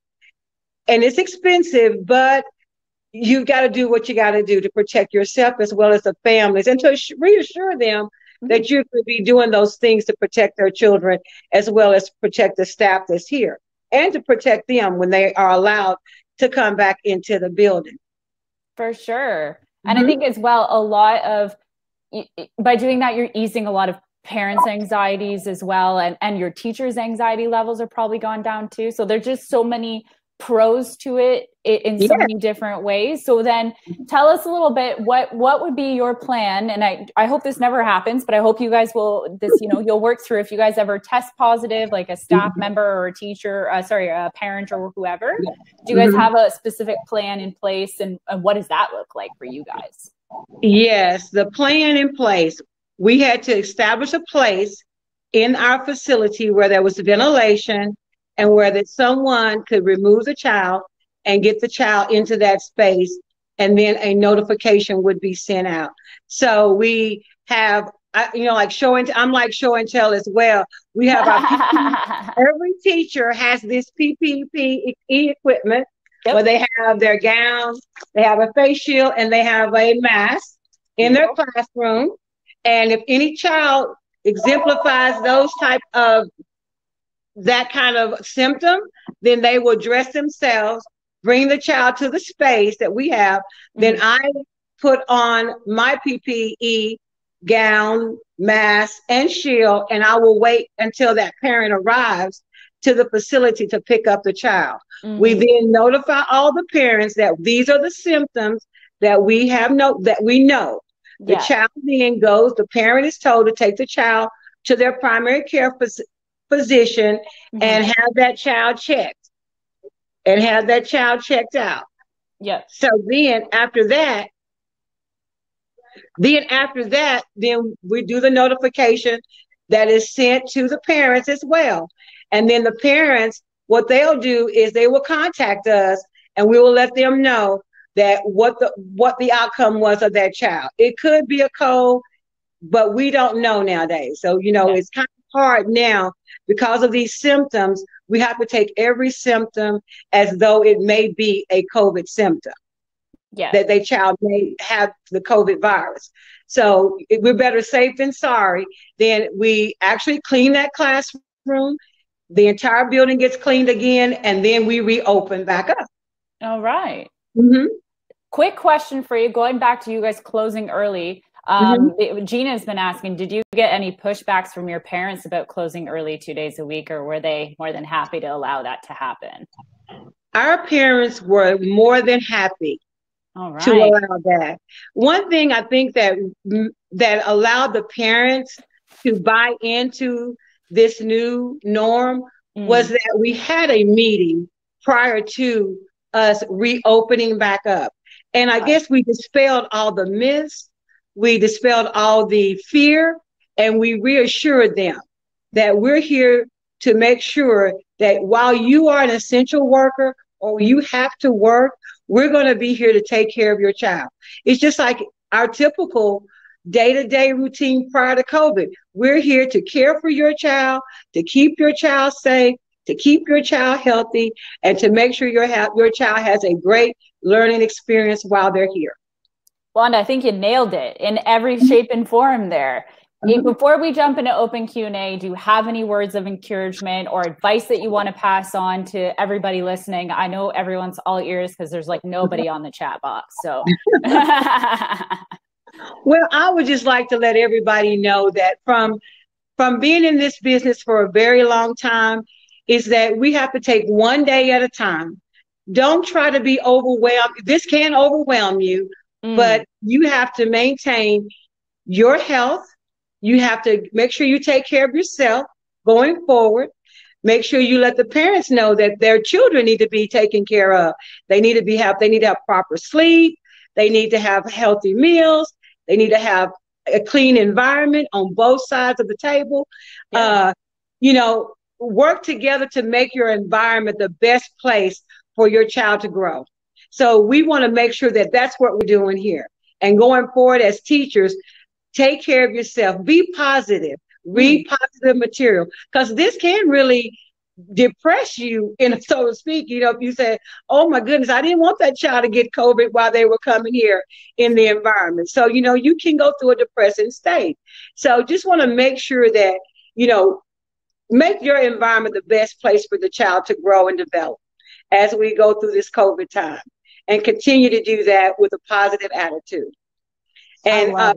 and it's expensive, but you've got to do what you got to do to protect yourself as well as the families and to reassure them mm-hmm. that you could be doing those things to protect their children as well as protect the staff that's here and to protect them when they are allowed to come back into the building. For sure. And mm-hmm. I think as well, a lot of by doing that, you're easing a lot of parents' anxieties as well, and and your teachers' anxiety levels are probably gone down too. So there's just so many pros to it in so yeah. many different ways so then tell us a little bit what what would be your plan and i i hope this never happens but i hope you guys will this you know you'll work through if you guys ever test positive like a staff mm-hmm. member or a teacher uh, sorry a parent or whoever do you guys mm-hmm. have a specific plan in place and, and what does that look like for you guys yes the plan in place. We had to establish a place in our facility where there was ventilation and where that someone could remove the child and get the child into that space and then a notification would be sent out. So we have I, you know like show and i'm like show and tell as well. We have our every teacher has this pppe equipment yep. where they have their gown they have a face shield and they have a mask in their classroom and if any child exemplifies those type of that kind of symptom, then they will dress themselves, bring the child to the space that we have. Mm-hmm. Then I put on my PPE gown, mask, and shield, and I will wait until that parent arrives to the facility to pick up the child. Mm-hmm. We then notify all the parents that these are the symptoms that we have no that we know. The yeah. child then goes, the parent is told to take the child to their primary care physician mm-hmm. and have that child checked and have that child checked out. Yeah. So then after that, then after that, then we do the notification that is sent to the parents as well. And then the parents, what they'll do is they will contact us and we will let them know that what the what the outcome was of that child. It could be a cold, but we don't know nowadays. So you know, yeah. it's kind of hard now because of these symptoms, we have to take every symptom as though it may be a COVID symptom. Yeah. That their child may have the COVID virus. So we're better safe than sorry. Then we actually clean that classroom. The entire building gets cleaned again, and then we reopen back up. All right. mm-hmm. Quick question for you going back to you guys closing early. Um, mm-hmm. Gina's been asking, did you get any pushbacks from your parents about closing early two days a week, or were they more than happy to allow that to happen? Our parents were more than happy right. to allow that. One thing I think that that allowed the parents to buy into this new norm mm. was that we had a meeting prior to us reopening back up. And I guess we dispelled all the myths, we dispelled all the fear, and we reassured them that we're here to make sure that while you are an essential worker or you have to work, we're going to be here to take care of your child. It's just like our typical day to day routine prior to COVID. We're here to care for your child, to keep your child safe, to keep your child healthy, and to make sure your, ha- your child has a great learning experience while they're here. Wanda, I think you nailed it in every shape and form there. Mm-hmm. Before we jump into open Q&A, do you have any words of encouragement or advice that you want to pass on to everybody listening? I know everyone's all ears because there's like nobody on the chat box. So Well, I would just like to let everybody know that from from being in this business for a very long time is that we have to take one day at a time. Don't try to be overwhelmed. This can overwhelm you, mm. but you have to maintain your health. You have to make sure you take care of yourself going forward. Make sure you let the parents know that their children need to be taken care of. They need to be have they need to have proper sleep. They need to have healthy meals. They need to have a clean environment on both sides of the table. Yeah. Uh, you know, work together to make your environment the best place for your child to grow. So we want to make sure that that's what we're doing here. And going forward as teachers, take care of yourself, be positive, read mm. positive material, because this can really depress you, in so to speak. You know, if you say, "Oh my goodness, I didn't want that child to get COVID while they were coming here in the environment," so you know, you can go through a depressing state. So just want to make sure that you know, make your environment the best place for the child to grow and develop as we go through this COVID time, and continue to do that with a positive attitude. And uh,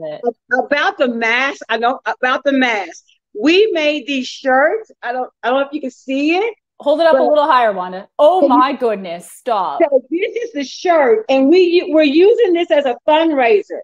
about the mask, I know about the mask. We made these shirts. I don't I don't know if you can see it. Hold it up a little higher, Wanda. Oh my goodness, stop. So this is the shirt, and we we're using this as a fundraiser.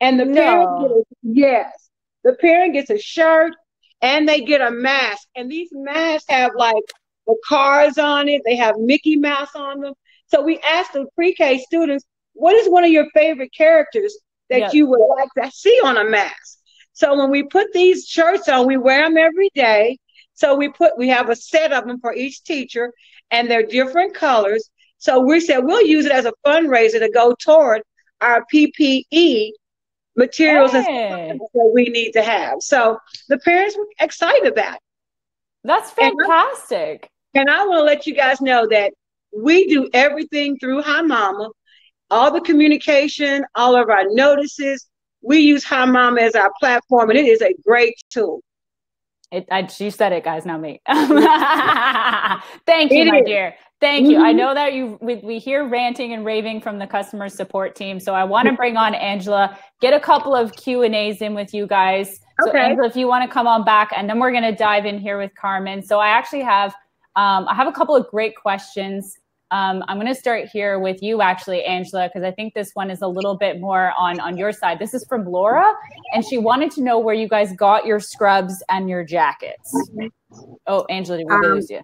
And the no. parent gets yes, the parent gets a shirt and they get a mask. And these masks have like the cars on it, they have Mickey Mouse on them. So we asked the pre-K students, what is one of your favorite characters that you would like to see on a mask? So when we put these shirts on, we wear them every day. So we put we have a set of them for each teacher, and they're different colors. So we said we'll use it as a fundraiser to go toward our PPE materials hey. that we need to have. So the parents were excited about it. That's fantastic. And I, and I want to let you guys know that we do everything through HiMama, all the communication, all of our notices, we use HiMama as our platform, and it is a great tool. It, I, she said it, guys, not me. Thank you, it my is. dear. Thank you. Mm-hmm. I know that you we, we hear ranting and raving from the customer support team, so I want to bring on Angela, get a couple of Q and A's in with you guys. So okay. Angela, if you want to come on back, and then we're going to dive in here with Carmen. So I actually have um, I have a couple of great questions um, I'm going to start here with you, actually, Angela, because I think this one is a little bit more on on your side. This is from Laura, and she wanted to know where you guys got your scrubs and your jackets. Oh, Angela, did we um, lose you?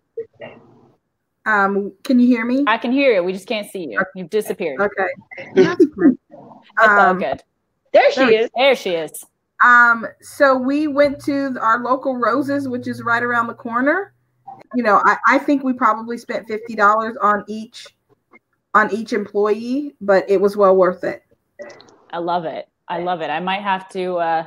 Um, can you hear me? I can hear you. We just can't see you. You've disappeared. Okay. That's all um, good. There she is. There she is. Um, so we went to our local Roses, which is right around the corner you know, I, I think we probably spent fifty dollars on each on each employee, but it was well worth it. I love it. I love it. I might have to uh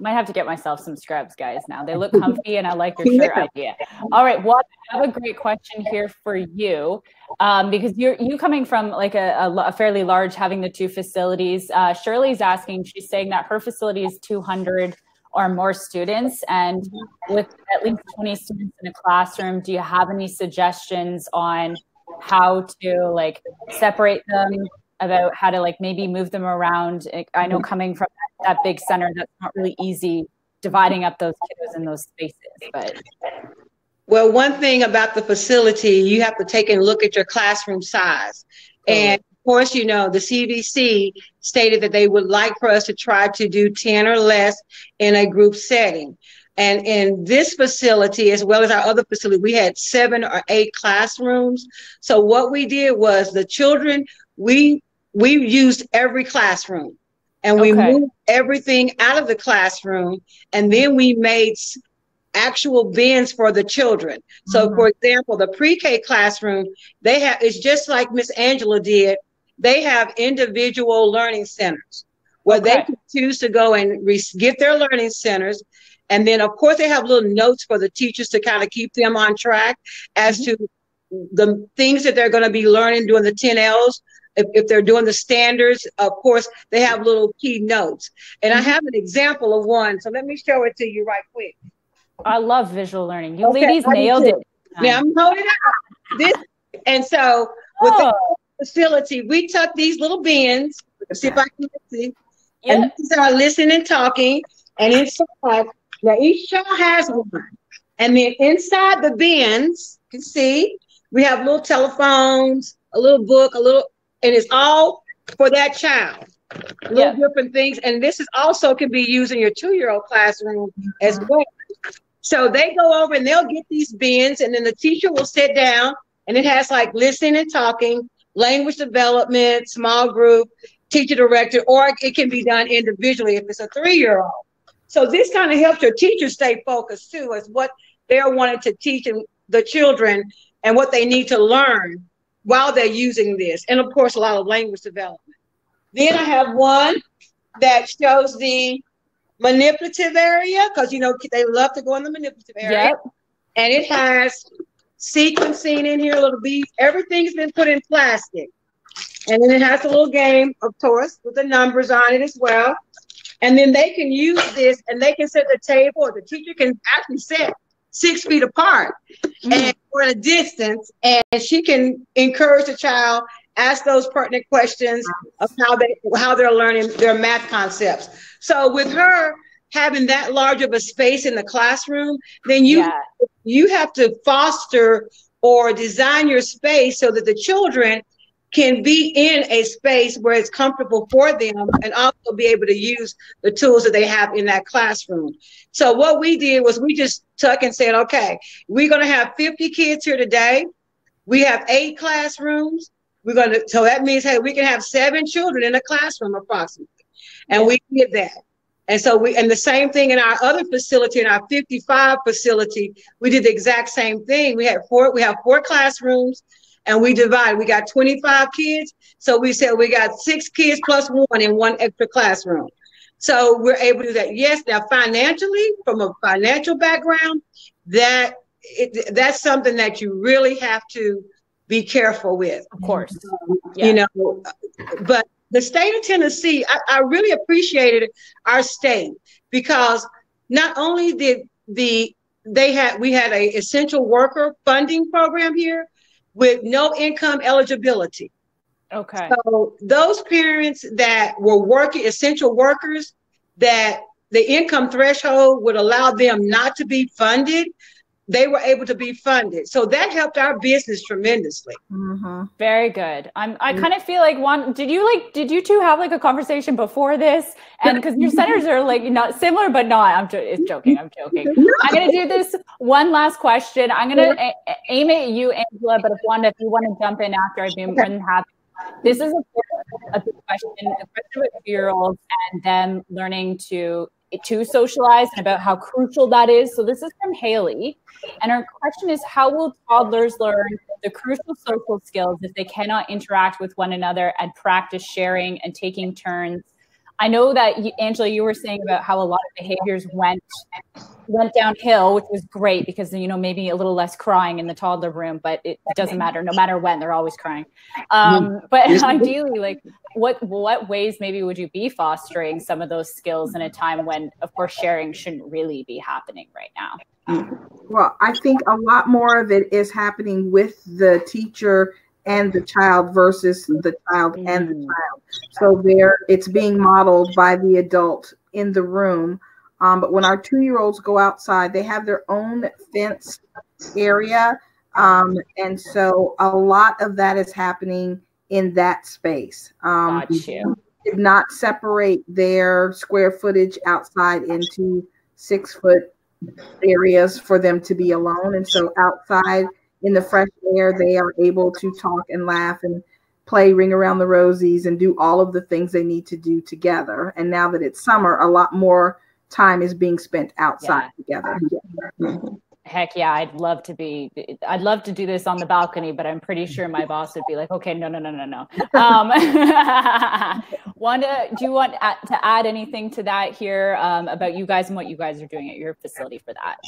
might have to get myself some scrubs, guys. Now they look comfy, and I like your shirt idea. All right, well, I have a great question here for you, um, because you're you coming from like a, a, a, fairly large, having the two facilities. Uh, Shirley's asking. She's saying that her facility is 200 or more students? And mm-hmm. with at least 20 students in a classroom, do you have any suggestions on how to like separate them about how to like maybe move them around? I know mm-hmm. coming from that big center, that's not really easy dividing up those kiddos in those spaces, but well, one thing about the facility, you have to take a look at your classroom size. And course, you know, the CDC stated that they would like for us to try to do 10 or less in a group setting. And in this facility, as well as our other facility, we had seven or eight classrooms. So what we did was the children, we we used every classroom and we Okay. moved everything out of the classroom and then we made actual bins for the children. So Mm-hmm. for example, the pre-K classroom, they have it's just like Miss Angela did. They have individual learning centers where they can choose to go and re- get their learning centers. And then, of course, they have little notes for the teachers to kind of keep them on track as Mm-hmm. to the things that they're going to be learning during the 10 Ls. If, if they're doing the standards, of course, they have little key notes. And I Mm-hmm. have an example of one. So let me show it to you right quick. I love visual learning. You Okay, ladies I nailed it. Now I'm holding up this. And so with Oh, facility, we took these little bins. See if I can see. yeah. And these are listening and talking. And inside, now each child has one. And then inside the bins, you can see, we have little telephones, a little book, a little, and it's all for that child. Little Yeah. different things. And this is also can be used in your two-year-old classroom as mm-hmm. well. So they go over and they'll get these bins, and then the teacher will sit down, and it has like listening and talking, language development, small group, teacher director, or it can be done individually if it's a three-year-old. So this kind of helps your teachers stay focused too, as what they're wanting to teach and the children and what they need to learn while they're using this, and of course a lot of language development. Then I have one that shows the manipulative area because you know they love to go in the manipulative area Yep. and it has sequencing in here, little beads. Everything's been put in plastic. And then it has a little game, of course, with the numbers on it as well. And then they can use this and they can set the table, or the teacher can actually set six feet apart mm. and for a distance, and she can encourage the child, ask those pertinent questions of how they how they're learning their math concepts. So with her having that large of a space in the classroom, then you yeah. you have to foster or design your space so that the children can be in a space where it's comfortable for them and also be able to use the tools that they have in that classroom. So what we did was we just took and said, okay, we're going to have 50 kids here today. We have eight classrooms. We're going to, so that means, hey, we can have seven children in a classroom approximately. And we did that. And so we, and the same thing in our other facility, in our 55 facility, we did the exact same thing. We had four, we have four classrooms and we divided. We got 25 kids. So we said we got six kids plus one in one extra classroom. So we're able to do that. Yes, now financially, from a financial background, that it, that's something that you really have to be careful with Of course. you know but the state of tennessee I, I really appreciated our state because not only did the they had we had a essential worker funding program here with no income eligibility Okay. so those parents that were working essential workers that the income threshold would allow them not to be funded they were able to be funded so that helped our business tremendously Mhm. Very good. I'm. I kind of feel like one. Did you like? Did you two have like a conversation before this? And because your centers are like not similar, but not. I'm. It's joking. I'm joking. I'm gonna do this one last question. I'm gonna a- a- aim at you, Angela. But if Wanda, if you want to jump in after, I'd be more than happy. This is a, a big question, especially with two-year-olds and them learning to to socialize and about how crucial that is. So this is from Haley, and her question is: How will toddlers learn the crucial social skills if they cannot interact with one another and practice sharing and taking turns? I know that you, Angela, you were saying about how a lot of behaviors went went downhill, which was great because you know maybe a little less crying in the toddler room, but it doesn't matter. No matter when, they're always crying. Um, but ideally, like what what ways maybe would you be fostering some of those skills in a time when, of course, sharing shouldn't really be happening right now? Well, I think a lot more of it is happening with the teacher and the child versus the child and the Mm. child. So there, it's being modeled by the adult in the room. Um, but when our two-year-olds go outside, they have their own fenced area, um, and so a lot of that is happening in that space. Um, Got you. did not separate their square footage outside into six foot areas for them to be alone. And so outside in the fresh air, they are able to talk and laugh and play ring around the rosies and do all of the things they need to do together. And now that it's summer, a lot more time is being spent outside yeah. together. Mm-hmm. Heck yeah, I'd love to be. I'd love to do this on the balcony, but I'm pretty sure my boss would be like, "Okay, no, no, no, no, no." Um, Wanda, do you want to add anything to that here um, about you guys and what you guys are doing at your facility for that?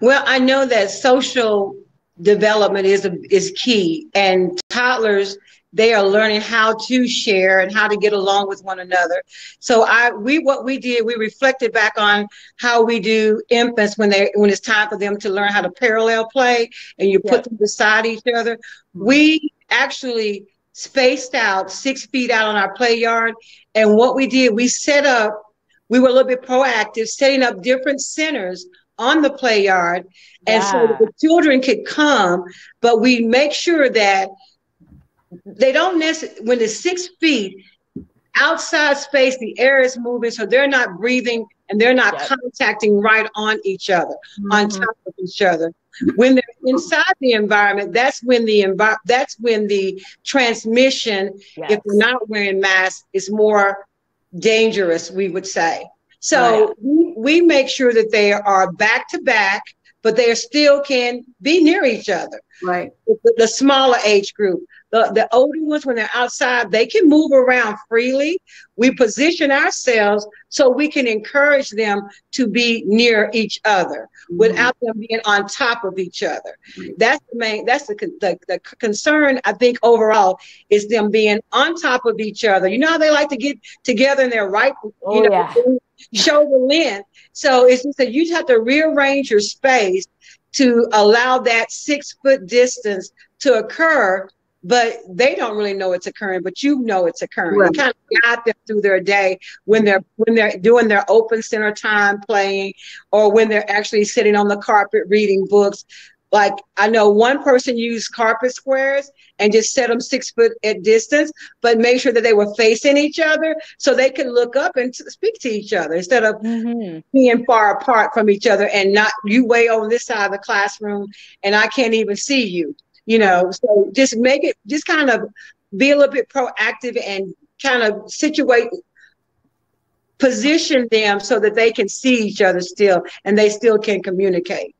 Well, I know that social development is a, is key, and toddlers they are learning how to share and how to get along with one another. So I we what we did, we reflected back on how we do infants when they when it's time for them to learn how to parallel play and you put them beside each other. We actually spaced out six feet out on our play yard. And what we did, we set up, we were a little bit proactive, setting up different centers on the play yard. And yeah. so the children could come, but we make sure that they don't necessarily, when it's six feet, outside space, the air is moving, so they're not breathing and they're not yep. contacting right on each other, mm-hmm. on top of each other. When they're inside the environment, that's when the envi- that's when the transmission, yes. if they're not wearing masks, is more dangerous, we would say. So right. we, we make sure that they are back to back, but they still can be near each other. Right. The, the smaller age group. The, the older ones, when they're outside, they can move around freely. We position ourselves so we can encourage them to be near each other mm-hmm. without them being on top of each other. Mm-hmm. That's the main, that's the, the, the concern, I think, overall, is them being on top of each other. You know how they like to get together and they're right, oh, know, yeah. Shoulder length. So it's just that you just have to rearrange your space to allow that six foot distance to occur but they don't really know it's occurring, but you know it's occurring. Right. You kind of guide them through their day when they're when they're doing their open center time playing, or when they're actually sitting on the carpet reading books. Like I know one person used carpet squares and just set them six foot at distance, but make sure that they were facing each other so they could look up and speak to each other instead of mm-hmm. being far apart from each other and not you way over this side of the classroom and I can't even see you you know? So just make it just kind of be a little bit proactive and kind of situate position them so that they can see each other still and they still can communicate.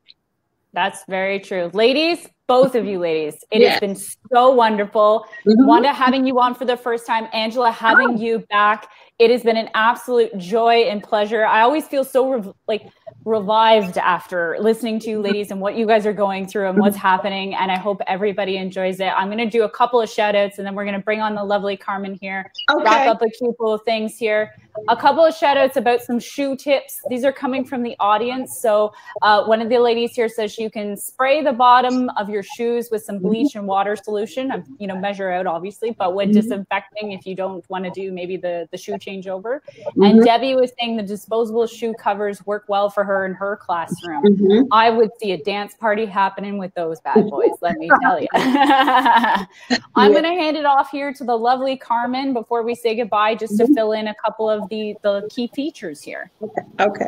That's very true. Ladies both of you ladies it yes. has been so wonderful mm-hmm. wanda having you on for the first time angela having oh. you back it has been an absolute joy and pleasure i always feel so rev- like revived after listening to you ladies and what you guys are going through and what's happening. And I hope everybody enjoys it. I'm going to do a couple of shout outs and then we're going to bring on the lovely Carmen here, okay. wrap up a couple of things here. A couple of shout outs about some shoe tips. These are coming from the audience. So uh, one of the ladies here says you can spray the bottom of your shoes with some bleach and water solution. I'm, you know, measure out obviously, but when mm-hmm. disinfecting, if you don't want to do maybe the, the shoe changeover. Mm-hmm. And Debbie was saying the disposable shoe covers work well for her her in her classroom. Mm-hmm. I would see a dance party happening with those bad boys, let me tell you. I'm going to hand it off here to the lovely Carmen before we say goodbye, just to mm-hmm. fill in a couple of the, the key features here. Okay.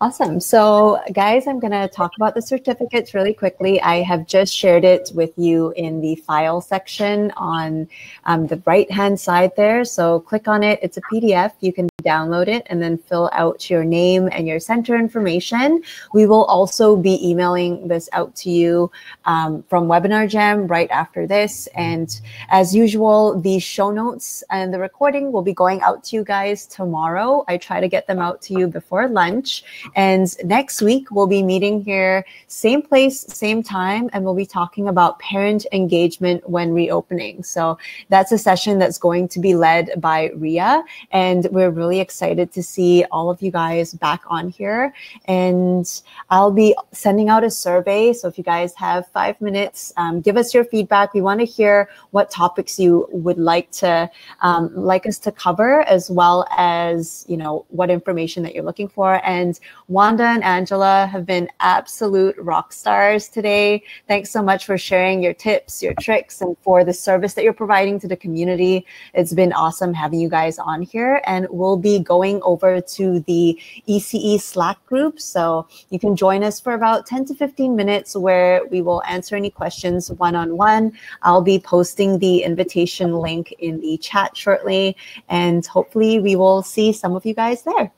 Awesome. So, guys, I'm going to talk about the certificates really quickly. I have just shared it with you in the file section on um, the right hand side there. So, click on it. It's a PDF. You can download it and then fill out your name and your center information. We will also be emailing this out to you um, from WebinarJam right after this. And as usual, the show notes and the recording will be going out to you guys tomorrow. I try to get them out to you before lunch. And next week, we'll be meeting here, same place, same time, and we'll be talking about parent engagement when reopening. So that's a session that's going to be led by Ria. And we're really really excited to see all of you guys back on here. And I'll be sending out a survey. So if you guys have five minutes, um, give us your feedback. We want to hear what topics you would like to um, like us to cover, as well as you know what information that you're looking for. And Wanda and Angela have been absolute rock stars today. Thanks so much for sharing your tips, your tricks, and for the service that you're providing to the community. It's been awesome having you guys on here, and we'll be going over to the ECE Slack group. So you can join us for about 10 to 15 minutes where we will answer any questions one on one. I'll be posting the invitation link in the chat shortly, and hopefully, we will see some of you guys there.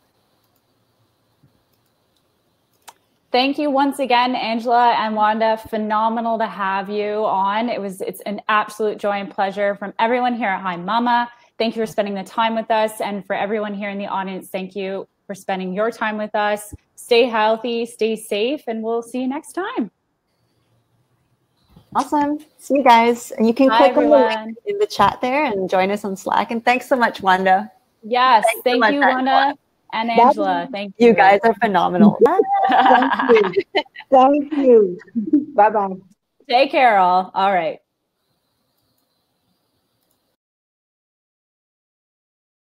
Thank you once again, Angela and Wanda. Phenomenal to have you on. It was it's an absolute joy and pleasure from everyone here at HiMama. Thank you for spending the time with us, and for everyone here in the audience, thank you for spending your time with us. Stay healthy, stay safe, and we'll see you next time. Awesome. See you guys. And you can Bye, click everyone. on the link in the chat there and join us on Slack. And thanks so much, Wanda. Yes, thanks thank so you, Wanda and Angela. Thank you. You guys are phenomenal. Thank you. Thank you. Bye bye. Take care, all. All right.